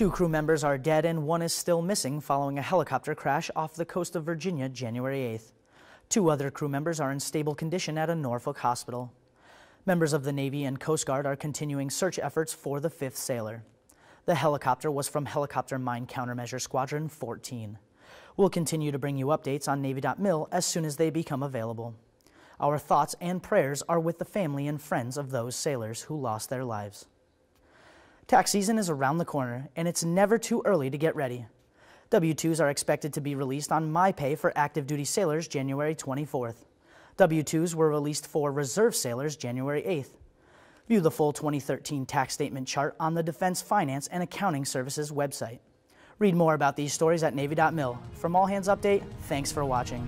Two crew members are dead and one is still missing following a helicopter crash off the coast of Virginia January 8th. Two other crew members are in stable condition at a Norfolk hospital. Members of the Navy and Coast Guard are continuing search efforts for the fifth sailor. The helicopter was from Helicopter Mine Countermeasure Squadron 14. We'll continue to bring you updates on Navy.mil as soon as they become available. Our thoughts and prayers are with the family and friends of those sailors who lost their lives. Tax season is around the corner, and it's never too early to get ready. W 2s are expected to be released on MyPay for active duty sailors January 24th. W 2s were released for reserve sailors January 8th. View the full 2013 tax statement chart on the Defense Finance and Accounting Services website. Read more about these stories at Navy.mil. From All Hands Update, thanks for watching.